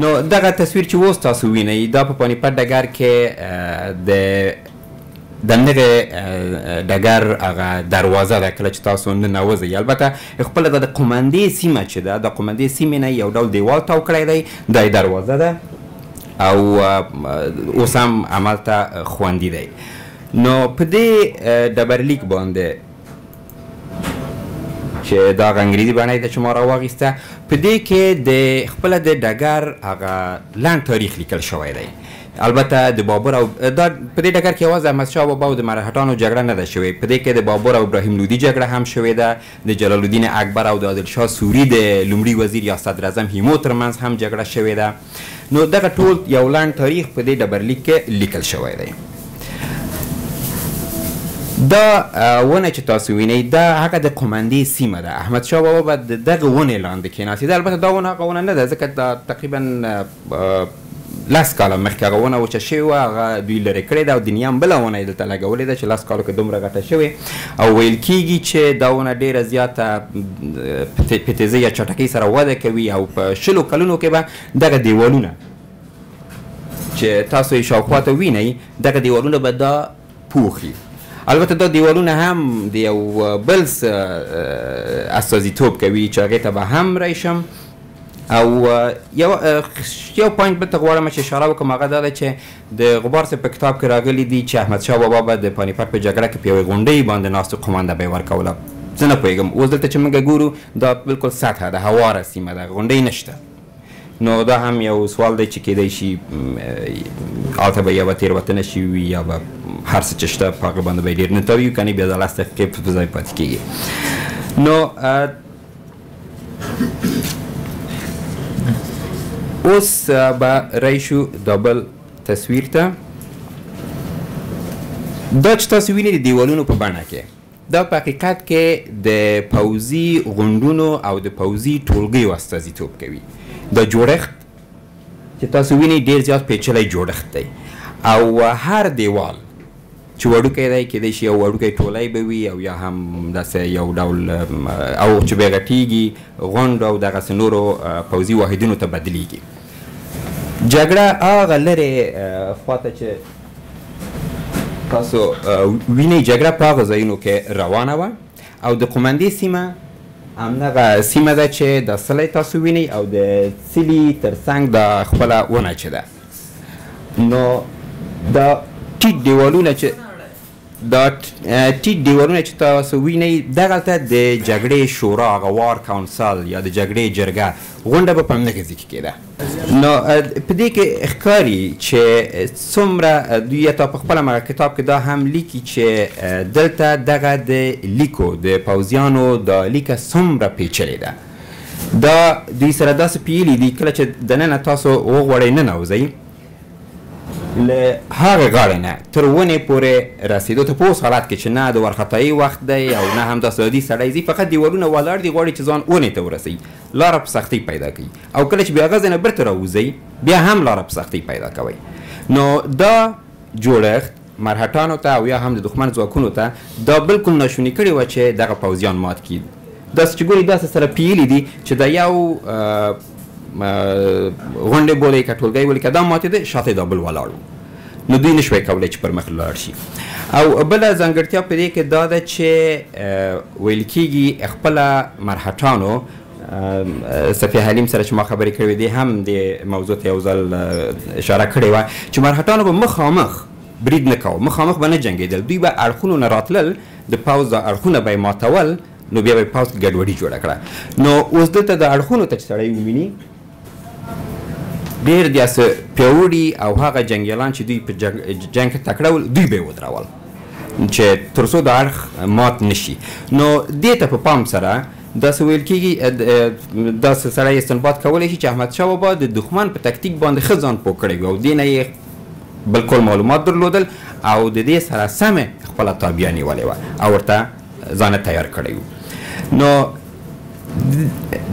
نو دغه تصویر چې اوس تاسو وینئ دا په پانی پټ ډګر کې د دغه ډګر هغه دروازه ده کله چې تاسو نه نوځي البته خپل د قومندې سیمه چې ده د قومندې سیمې نه یو ډول دیوال تاو کړی دی دا دروازه ده او اوس هم عمل ته خوندي دی نو په دې ډبرلیک باندې چې دا هغه انګریزي بڼه ده چې ما راواغیسته په دې کې د خپل د ډګر هغه لنډ تاریخ لیکل شوی دی البته د بابر او دا په دې ډګر کې یوازې احمد شاه بابا او د مرهټانو جګړه نه ده شوې په دې کې د بابر او ابراهیم لودي جګړه هم شوې ده د جلال الدین اکبر او د عادل شاه سوري د لومړي وزیر یا صدر اعظم هیمو ترمنځ هم جګړه شوې ده نو دغه ټول یو لنډ تاریخ په دې ډبرلیک کې لیکل شوی دی. دا ونه چې تاسو وینئ دا هغه د قومندې سیمه ده، احمد شاه بابا به د دغه ونې لاندې کېناستېده، البته دا ونه هغه ونه نه ده ځکه دا تقریبا لس کاله مخکې هغه ونه وچه شوې وه، هغه دوی لرې کړې ده او د نیام بله ونه یې دلته لګولې ده چې لس کالو کې دومره غټه شوې. او ویل کیږي چې دا ونه ډیره زیاته په تیزۍ یا چټکۍ سره وده کوي او په شلو کلونو کې به دغه دیوالونه چې تاسو یې شاوخوا ته وینئ دغه دیوالونه به دا پوښي البته دا دیوالونه هم د یو بل استازیتوب کوي چې هغې ته به هم راشم او یو یو پوینټ بل ته غواړم چې اشاره وکړم هغه دا ده چې د غبار صاحب په کتاب کې راغلي دي چې احمد شاه بابا به د پاني پت په جګړه کې په یوې غونډۍ باندې ناست و قومانده به یې ورکوله زه نه پوهېږم اوس دلته چې موږ ګورو دا بلکل سطحه ده هواره سیمه ده غونډۍ نشته نو دا هم یو سوال دی چې کېدای شي هلته به یا به تېروتنه شوي وي یا به هر څه چې شته په هغه باندې به یې ډېر نه تاویږي که نه بیا دا لس دقیقې په ځای پاتې کېږي نو اوس به رئیشو دبل تصویر ته دا چې تاسو وینئ د دیوالونو په بڼه کې دا په حقیقت کې د پوځي غونډونو او د پوځي ټولګیو استازیتوب کوي د جوړښت چې تاسو وینئ ډیر زیات پیچلی جوړښت دی او هر دیوال چې وړوکی دی کېدای شي یو وړوکی ټولی به وي او یا هم داسې یو ډول او چې بیا غټېږي غونډ او دغسې نورو پوځي واحدونو ته بدلېږي جګړه هغه لرې خواته چې تاسو وینئ جګړه په هغه ځایونو کې روانه وه او د قومندې سیمه همدغه سیمه ده چې دا څلی تاسو وینئ او د څلي تر څنګ دا خپله ونه چې ده نو دا ټیټ دیوالونه چې دا ټیټ دیوالونه چې تاسو وینئ دغلته د جګړې شورا هغه وار کونسل یا د جګړې جرګه غونډه به په همدغه ځای کې کېده نو په دې کې ښکاري چې څومره دوی تا په خپل مغه کتاب کې دا هم لیکي چې دلته دغه د لیکو د پوځیانو دا لیکه څومره پیچلې ده دا دوی سره داسې پیلي دي کله چې دننه تاسو وغواړئ ننوځئ له هغه غاړې نه تر ونې پورې رسیدو ته په اوس حالت کې چې نه د وارخطایي وخت دی او نه هم داسې عادي سړی ځي فقط دیوالونه ولاړ دي غواړي چې ځان ونې ته ورسوي لاره په سختۍ پیدا کوي او کله چې بیا هغه ځای نه بیرته راوځئ بیا هم لاره په سختۍ پیدا کوئ نو دا جوړښت مرهټانو ته او یا هم د دښمن ځواکونو ته دا بلکل ناشونی کړی وه چه دغه پوځیان مات کړي داسی چه ګوری داسی سره پییلی دی چه دا یو غونډی بولی که ټولګی بولی که دا ماتیده شاته دا بل ولاړ وو نو دوی نشوای کولای چه پرمخ لاړ شي او بله ځانګړتیا پدی کی داده چه ویل کیږي خپله مرهټانو صفیه حلیم سره چې ما خبرې کړې دي هم د موضوع ته یو ځل اشاره کړې وه چې مرهټانو به مخامخ برید نه کاوه مخامخ به نه جنګېدل دوی به اړخونو نه راتلل د پوځ دا اړخونه به یې ماتول نو بیا به یې پوځ ګډوډي جوړه کړه نو اوس دلته د اړخونو ته چې سړی وویني ډېر داسې پیاوړي او هغه جنګیالان چې دوی په جنګ کې تکړه ول دوی به یې ودرول چې تر څو دا اړخ مات نشي نو دې ته په پام سره داسې ویل کېږي، داسې سړی استنباط کولی شي چې احمد شاه بابا د دښمن په تکتیک باندې ښه ځان پوه کړی وي او دې نه یې بلکل معلومات درلودل او د دې سره سم یې خپله تابیا نیولې وه او ورته ځان تیار کړی و. نو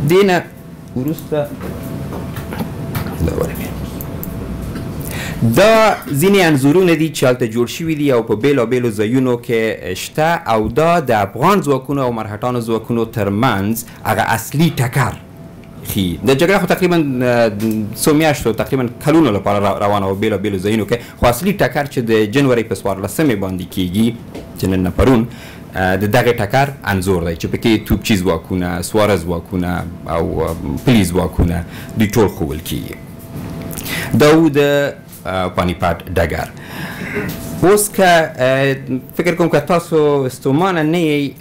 دې نه وروسته دا ځینې انځورونه دي چې هلته جوړ شوي دي او په بېلابېلو ځایونو کې شته او دا د افغان ځواکونو او مرهټانو ځواکونو ترمنځ هغه اصلي ټکر خي د جګړه خو تقریبا څو میاشتو تقریبا کلونو لپاره روانه او بیل بیل ځایونو کې خو اصلي ټکر چې د جنوري په 14 باندې کیږي چې نن پرون د دغه ټکر انځور دی چې پکې توپچي ځواکونه، سواره ځواکونه او پلي ځواکونه دوی ټول ښوول کیږي. دا و د پانی پت ډګر. اوس که فکر کوم که تاسو ستومانه نه یی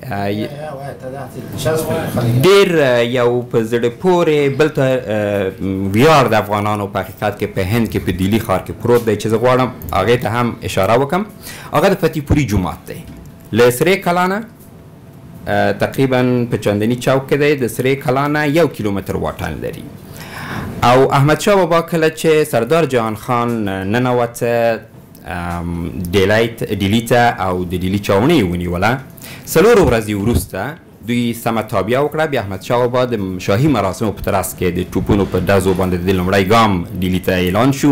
ډیر یو په زړه پورې بل ته ویاړ د افغانانو په حقیقت کې په هند کې په دیلی ښار کې پروت دی چې زه غواړم هغه ته هم اشاره وکم هغه د فتح پوری جومات دی له سرې کلا نه تقریبا په چاندني چوک کې دی د سرې کلا نه یو کیلومتر واټن لري او احمد شاه بابا کله چې سردار جهان خان ننوته ډیلی ډیلی ته او د ډیلی چاوڼۍ یې ونیوله څلور ورځې وروسته دوی سمه تابیا وکړه بیا احمد شاه بابا د شاهي مراسمو په ترڅ کې د ټوپونو په ډزو باندې د لومړی ګام ډیلی ته اعلان شو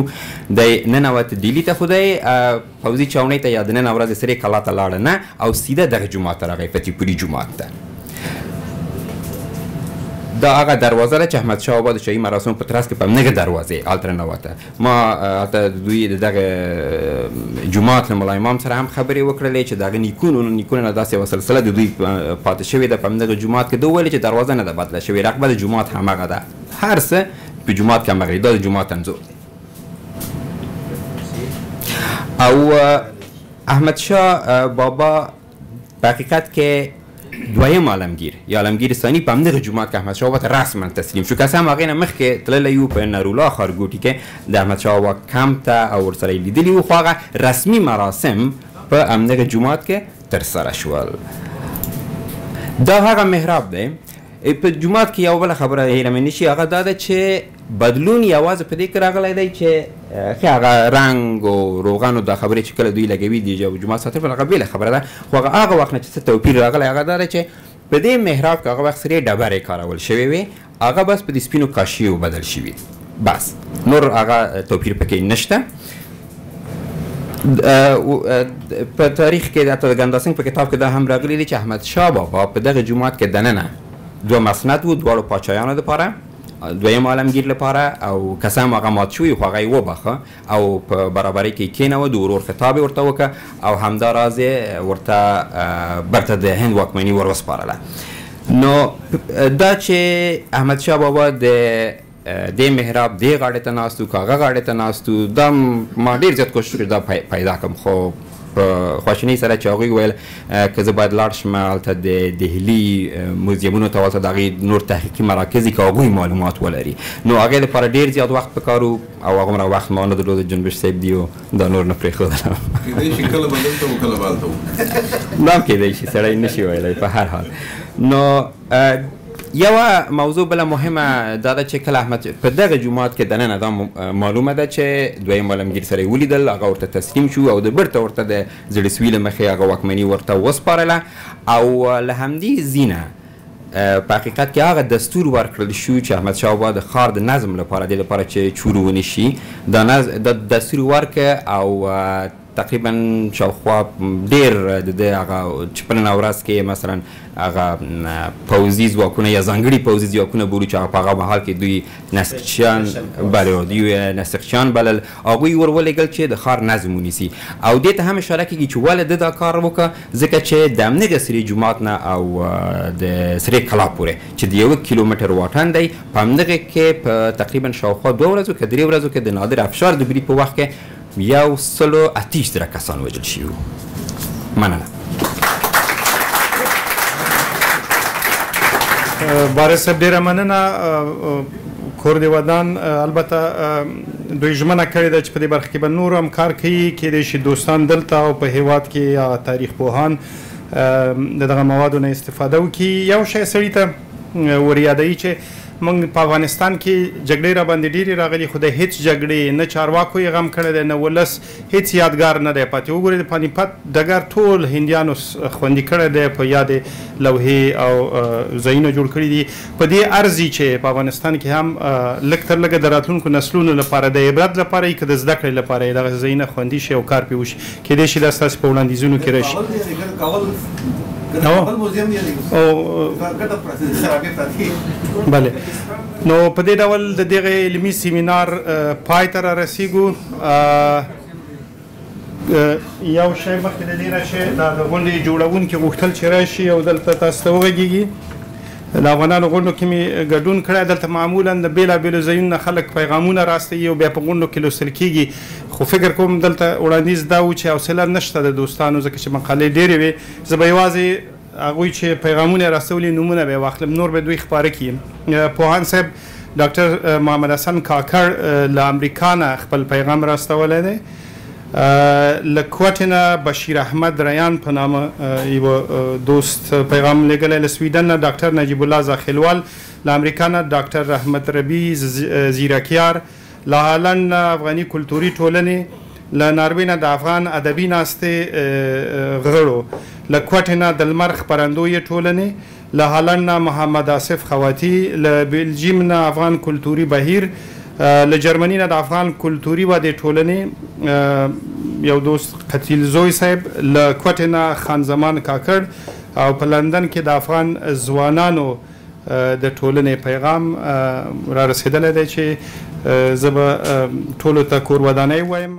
دی ننوت ډیلی ته خو دی پوځي چاونۍ ته یا د نن ورځې سرې کلا ته لاړ نه او سیده دغه جماعت ته راغی فتح پوری جماعت ته دا هغه دروازه ده چې احمد شاه بابا د شاهي مراسمو په ترڅ کې په همدغه دروازې هلته ننوته ما حتی د دوی د دغه جومات له ملا امام سره هم خبرې وکړلې چې د هغه نیکونو نیکونو نه داسې یوه سلسله د دوی پاتې شوې ده په همدغه جومات کې. ده وویل چې دروازه نه ده بدله شوې، رقبه د جومات همغه ده، هر څه په جومات کې همغه دي، دا د جومات انځور دی. او احمدشاه بابا په حقیقت کې دویم عالمگیر یا عالمگیر ثانی په همدغه جماعت کې احمد شاه ته رسما تسلیم شو که څه هم هغه نه مخکې تللی یو په نرولا ښارګوټي کې د احمد شاه واک کمپ ته او ورسره لیدلی وو خو هغه رسمي مراسم په همدغه جماعت کې ترسره شول دا هغه محراب دی په جومات کې یوه بله خبره هیره مې نشي هغه دا ده چې بدلون یوازې په دې کې راغلی دی چې خې هغه رنګ او روغن او دا خبرې چې کله دوی لګوي د جومات ساتل هغه بیله خبره ده خو هغه هغه وخت نه چې څه توپیر راغلی هغه دا ده چې په دې محراب کې هغه وخت سرې ډبرې کارول شوې وي هغه بس په دې سپینو کاشیو بدل شوي دي بس نور هغه توپیر پکې نشته په تاریخ کې حتی د ګنداسنګ په کتاب کې دا هم راغلي دي چې احمد شاه بابا په دغه جماعت کې دننه دوه مسند وو دواړو پاچایانو لپاره دویم عالمگیر لپاره او کسه هم هغه مات شوی خو هغه یې وبخه او په برابرۍ کې کېنوه د ورور خطاب یې ورته وکړه او همدا راز یې ورته برته د هند واکمني وروسپارله نو دا چې احمدشاه بابا د دې محراب دې غاړې ته ناست وو که هغه غاړې ته ناست وو دا ما ډېر زیات کوشش وکړ دا پیدا کړم خو په خواشینۍ سره چې هغوی ویل که زه باید لاړ شم هلته د دهلي موزیمونو ته هلته د هغوی نور تحقیقي مراکز دي که هغوی معلومات ولري نو هغې لپاره ډېر زیات وخت په کار او هغومره وخت ما نه درلود جنبش صاحب دیو دا نور نه پرېښودلم کېدای شي کله به دلته وو کله به هلته وو دا هم کېدای شي سړی نشي ویلی په هر حال نو یوه موضوع بله مهمه دا ده چې کله احمد په دغه جومات کې دننه دا معلومه ده چې دویم عالمګیر سره یې ولیدل هغه ورته تسلیم شو او د بیرته ورته د زړسوي له مخې هغه واکمني ورته وسپارله او له همدې ځینه په حقیقت کې هغه دستور ورکړل شو چې احمد شاه بابا د ښار د نظم لپاره دې لپاره چې چور ونشي دا نظ دا دستور ورکه او تقریبا شاوخوا ډېر د ده هغه چې په ننه ورځ کې مثلا هغه پوځي ځواکونه یا ځانګړي پوځي ځواکونه بولو چې هغه په هغه مهال کې دوی نسقچیان بله دوی نسقچیان بلل هغوی ور ولېږل چې د ښار نظم ونیسي او دې ته هم اشاره کېږي چې ولې ده دا کار وکړه ځکه چې د همدغه سرې جومات نه او د سرې کلا پورې چې د یوه کیلومتر واټن دی په همدغه کې په تقریبا شاوخوا دوه ورځو که درې ورځو کې د نادر افشار د برید په وخت کې یو سلو اتیش زره کسان وژل شوي وو مننه بارز صاحب ډیره مننه کور دی ودان البته دوی ژمنه کړې ده چې په دې برخه کې به نور هم کار کوي کېدای شي دوستان دلته او په هیواد کې یا تاریخ پوهان دغه موادو نه استفاده وکړي یو شی سړی ته ور یادوي چې موږ په افغانستان کې جګړې راباندې ډېرې راغلي خو د هېڅ جګړې نه چارواکو یې غم کړی دی نه ولس هېڅ یادګار نه دی پاتې وګورئ د پاني پت ډګر ټول هندیانو خوندي کړی دی په یادې لوحې او ځایونه جوړ کړي دي په دې ارزي چې په افغانستان کې هم لږ تر لږه د راتلونکو نسلونو لپاره د عبرت لپاره یې که د زده کړې لپاره یې دغسې ځایونه خوندي شي او کار پرې وشي کېدای شي دا ستاسې په وړاندیزونو کې راشي. بله نو په دې ډول د دغه علمي سیمینار پای ته رارسېږو. یو شی مخکې له دې راشي، دا د غونډې جوړوونکي غوښتل چې راشي او دلته تاسو ته وغږېږي. د افغانانو غونډو کې مې ګډون کړی، دلته معمولا د بېلابېلو ځایونو نه خلک پیغامونه رااستوي او بیا په غونډو کې لوستل کېږي. خو فکر کوم دلته وړاندیز دا و چې حوصله نشته د دوستانو ځکه چې مقالې ډېرې وې، زه به یوازې هغوی چې پیغامونه یې راستولي نومونه به یې واخلم نور به دوی خپاره کړي. پوهاند صاحب ډاکټر محمد حسن کاکړ له امریکا نه خپل پیغام راستولی دی. له کوټې نه بشیر احمد ریان په نامه یوه دوست پیغام لېږلی، له سویډن نه ډاکټر نجیب الله زاخېلوال، له امریکا نه ډاکټر رحمت ربي زیرکیار، له هالنډ نه افغاني کلتوري ټولنې، له ناروې نه د افغان ادبي ناستې غړو، له کوټې نه د لمر خپرندویې ټولنې، له هالنډ نه محمد آصف خواتی، له بلجیم نه افغان کلتوري بهیر، له جرمني نه د افغان کلتوري ودې ټولنې یو دوست قتیل زوی صاحب، له کوټې نه خان زمان کاکړ او په لندن کې د افغان ځوانانو د ټولنې پیغام رارسیدلی دی چې زه به ټولو ته کور ودانۍ ووایم.